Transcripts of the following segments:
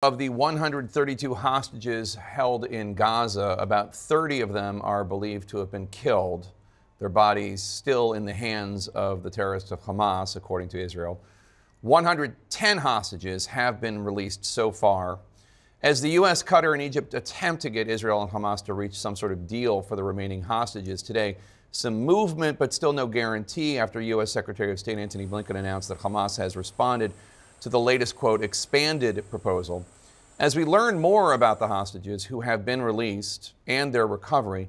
Of the 132 hostages held in Gaza, about 30 of them are believed to have been killed. Their bodies still in the hands of the terrorists of Hamas, according to Israel. 110 hostages have been released so far. As the U.S., Qatar, and Egypt attempt to get Israel and Hamas to reach some sort of deal for the remaining hostages today, some movement, but still no guarantee after U.S. Secretary of State Antony Blinken announced that Hamas has responded to the latest, quote, expanded proposal. As we learn more about the hostages who have been released and their recovery,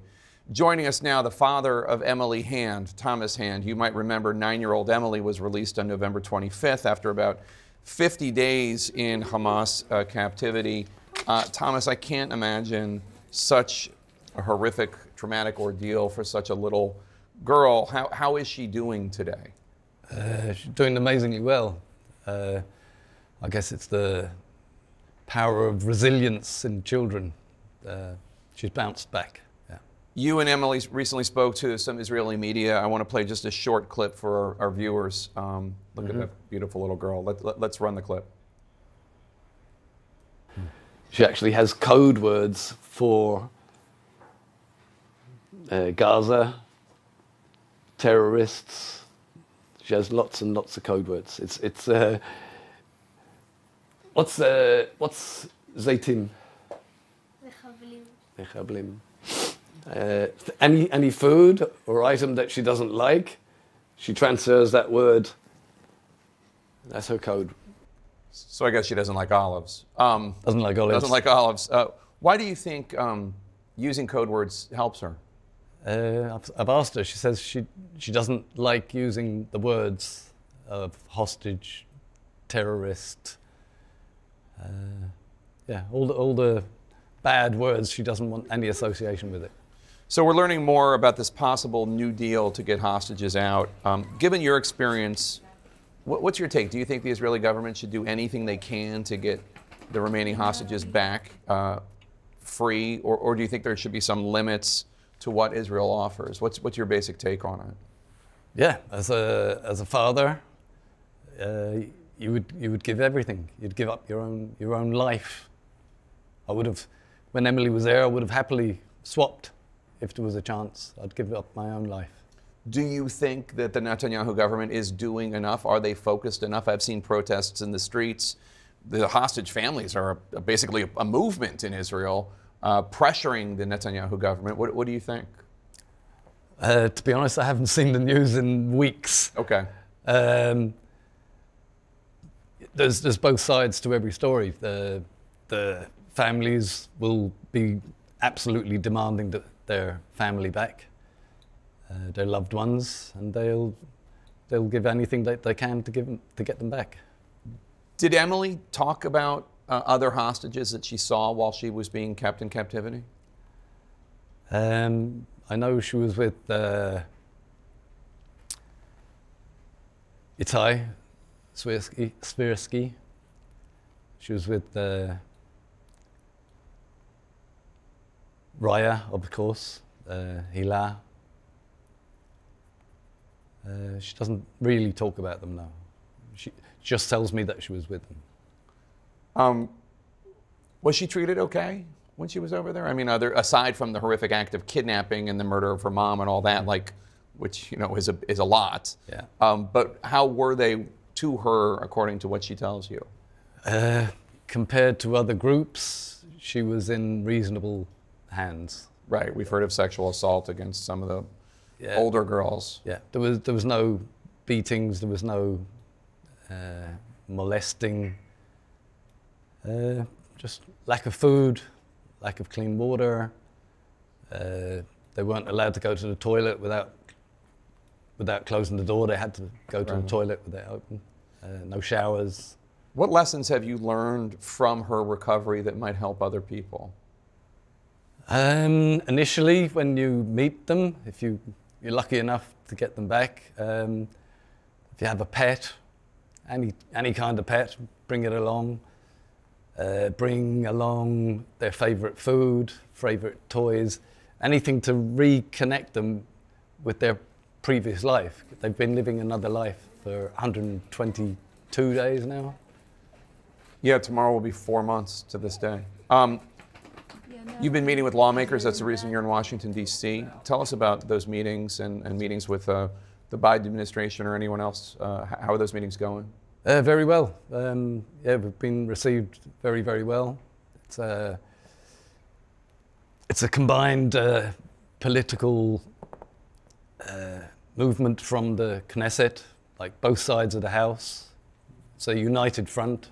joining us now, the father of Emily Hand, Thomas Hand. You might remember nine year old Emily was released on November 25th after about 50 days in Hamas uh, captivity. Uh, Thomas, I can't imagine such a horrific, traumatic ordeal for such a little girl. How, how is she doing today? Uh, she's doing amazingly well. I guess it's the power of resilience in children. Uh, she's bounced back. Yeah. You and Emily recently spoke to some Israeli media. I want to play just a short clip for our, our viewers. Um, look mm-hmm. at that beautiful little girl. Let, let, let's run the clip. She actually has code words for uh, Gaza, terrorists. She has lots and lots of code words. It's, it's, uh, What's uh, what's zaytim? Mechablim. Uh, any any food or item that she doesn't like, she transfers that word. That's her code. So I guess she doesn't like olives. Um, doesn't like olives. Doesn't like olives. Uh, why do you think um, using code words helps her? Uh, I've, I've, asked her. She says she she doesn't like using the words of hostage, terrorist, uh, yeah, all the, all the bad words, she doesn't want any association with it. So we're learning more about this possible new deal to get hostages out. Um, given your experience, what, what's your take? Do you think the Israeli government should do anything they can to get the remaining hostages back uh, free, or, or do you think there should be some limits to what Israel offers? What's, what's your basic take on it? Yeah, as a, as a father, uh, you would you would give everything. You'd give up your own your own life. I would have, when Emily was there, I would have happily swapped if there was a chance. I'd give up my own life. Do you think that the Netanyahu government is doing enough? Are they focused enough? I've seen protests in the streets. The hostage families are a, basically a, a, movement in Israel uh, pressuring the Netanyahu government. What, what do you think? Uh, to be honest, I haven't seen the news in weeks. Okay. Um, there's there's both sides to every story. The the families will be absolutely demanding that their family back, uh, their loved ones, and they'll they'll give anything that they can to give them, to get them back. Did Emily talk about uh, other hostages that she saw while she was being kept in captivity? Um, I know she was with uh, Itai, Svirsky, Svirsky. She was with uh, Raya, of course, uh, Hila. Uh, she doesn't really talk about them now. She just tells me that she was with them. Um, was she treated okay when she was over there? I mean, other aside from the horrific act of kidnapping and the murder of her mom and all that, like, which you know is a is a lot. Yeah. Um, but how were they to her according to what she tells you? Uh, compared to other groups, she was in reasonable hands. Right. We've heard of sexual assault against some of the yeah. older girls. Yeah. There was there was no beatings. There was no uh, molesting. Uh, just lack of food, lack of clean water. Uh, they weren't allowed to go to the toilet without without closing the door. They had to go to right. the toilet with it open no showers. What lessons have you learned from her recovery that might help other people? Um, initially, when you meet them, if you, you're lucky enough to get them back, um, if you have a pet, any, any kind of pet, bring it along. Uh, bring along their favorite food, favorite toys, anything to reconnect them with their previous life. They've been living another life for 122 days now. Yeah, tomorrow will be four months to this day. Um, you've been meeting with lawmakers. That's the reason you're in Washington, D.C. Tell us about those meetings and, and meetings with uh, the Biden administration or anyone else. Uh, how are those meetings going? Uh, very well. Um, yeah, we've been received very, very well. It's a, it's a combined uh, political uh, movement from the Knesset, like both sides of the House. It's a united front,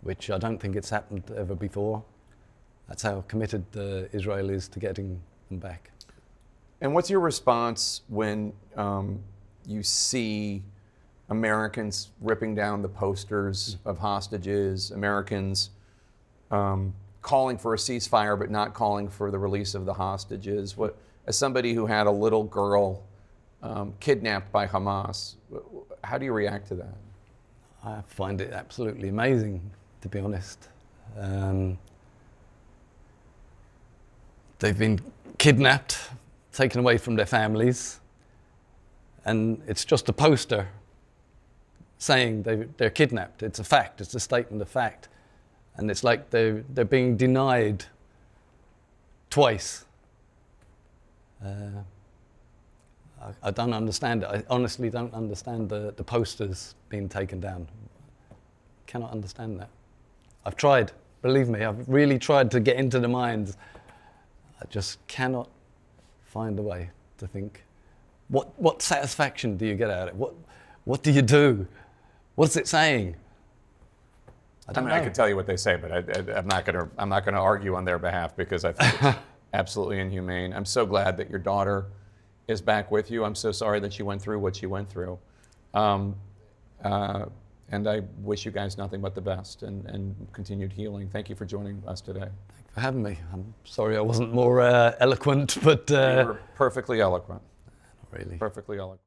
which I don't think it's happened ever before. That's how committed uh, Israel is to getting them back. And what's your response when um, you see Americans ripping down the posters of hostages, Americans um, calling for a ceasefire but not calling for the release of the hostages? What, as somebody who had a little girl um, kidnapped by Hamas, how do you react to that? I find it absolutely amazing, to be honest. Um, they've been kidnapped, taken away from their families, and it's just a poster saying they, they're kidnapped. It's a fact, it's a statement of fact. And it's like they're, they're being denied twice. Uh, I, I don't understand it. I honestly don't understand the, the posters being taken down. Cannot understand that. I've tried, believe me, I've really tried to get into the minds. I just cannot find a way to think. What, what satisfaction do you get out of it? What, what do you do? What's it saying? I I don't mean, I could tell you what they say, but I, I, I'm not going to. I'm not going to argue on their behalf because I think it's absolutely inhumane. I'm so glad that your daughter is back with you. I'm so sorry that she went through what she went through, um, uh, and I wish you guys nothing but the best and, and continued healing. Thank you for joining us today. Thank you for having me. I'm sorry I wasn't more uh, eloquent, but you uh, were perfectly eloquent. not really. Perfectly eloquent.